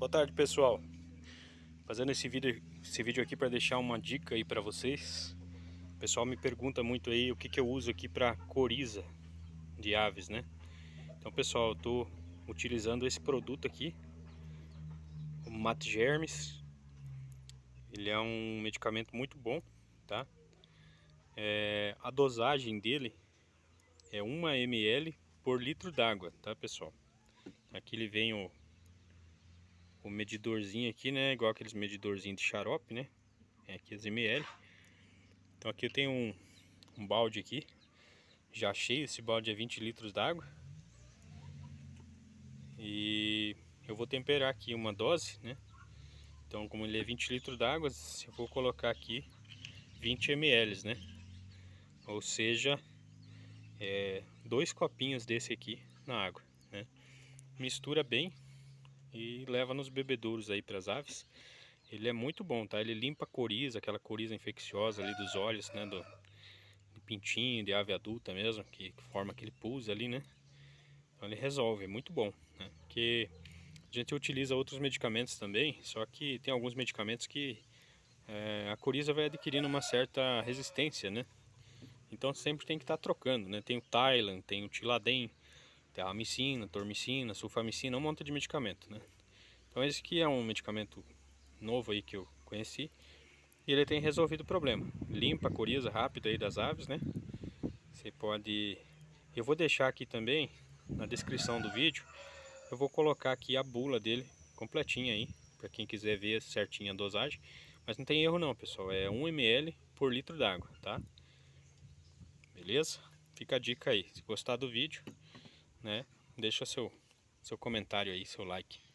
Boa tarde pessoal Fazendo esse vídeo, esse vídeo aqui para deixar uma dica aí para vocês O pessoal me pergunta muito aí o que, que eu uso aqui para coriza de aves né Então pessoal, eu tô utilizando esse produto aqui O Mate Germes Ele é um medicamento muito bom, tá? É, a dosagem dele é 1 ml por litro d'água, tá pessoal? Aqui ele vem o, o medidorzinho aqui, né? Igual aqueles medidorzinhos de xarope, né? É aqui as ml. Então aqui eu tenho um, um balde aqui, já cheio. Esse balde é 20 litros d'água. E eu vou temperar aqui uma dose, né? Então como ele é 20 litros d'água, eu vou colocar aqui 20 ml, né? Ou seja, é, dois copinhos desse aqui na água, né? Mistura bem e leva nos bebedouros aí para as aves. Ele é muito bom, tá? Ele limpa a coriza, aquela coriza infecciosa ali dos olhos, né? Do, do pintinho, de ave adulta mesmo, que, que, forma aquele pus ali, né? Então ele resolve, é muito bom, né? Porque a gente utiliza outros medicamentos também, só que tem alguns medicamentos que é, a coriza vai adquirindo uma certa resistência, né? Então sempre tem que estar tá trocando, né? Tem o Thailand, tem o Tiladem, tem a amicina, tormicina, sulfamicina, um monte de medicamento, né? Então esse aqui é um medicamento novo aí que eu conheci e ele tem resolvido o problema. Limpa coriza rápida aí das aves, né? Você pode... Eu vou deixar aqui também, na descrição do vídeo, eu vou colocar aqui a bula dele completinha aí, para quem quiser ver certinha a dosagem. Mas não tem erro não, pessoal, é 1 ml por litro d'água, tá? Beleza? Fica a dica aí. Se gostar do vídeo, né? Deixa seu, seu comentário aí, seu like.